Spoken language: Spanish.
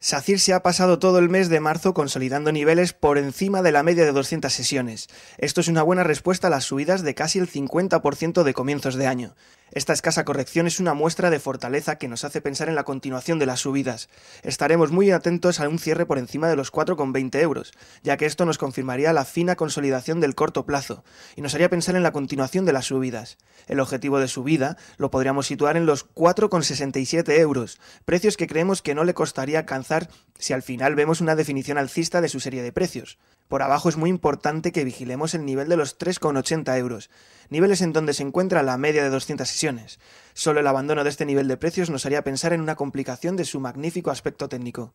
SACIR se ha pasado todo el mes de marzo consolidando niveles por encima de la media de 200 sesiones. Esto es una buena respuesta a las subidas de casi el 50% de comienzos de año. Esta escasa corrección es una muestra de fortaleza que nos hace pensar en la continuación de las subidas. Estaremos muy atentos a un cierre por encima de los 4,20 euros, ya que esto nos confirmaría la fina consolidación del corto plazo y nos haría pensar en la continuación de las subidas. El objetivo de subida lo podríamos situar en los 4,67 euros, precios que creemos que no le costaría alcanzar si al final vemos una definición alcista de su serie de precios. Por abajo es muy importante que vigilemos el nivel de los 3,80 euros, niveles en donde se encuentra la media de 200 sesiones. Solo el abandono de este nivel de precios nos haría pensar en una complicación de su magnífico aspecto técnico.